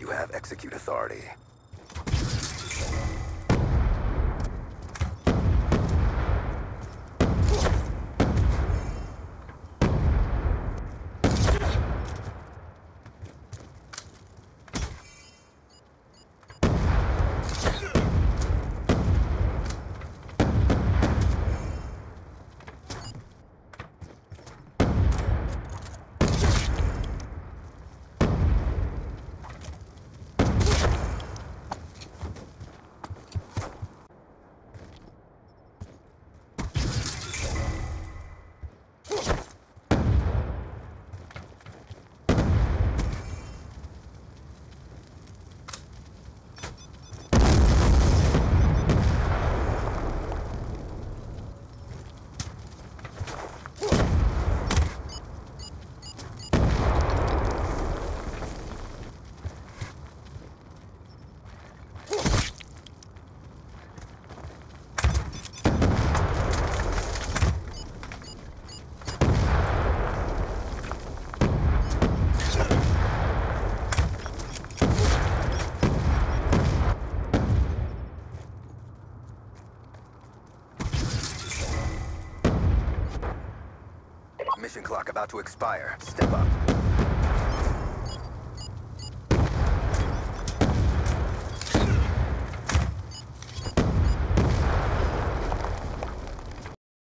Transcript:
You have execute authority. clock about to expire. Step up.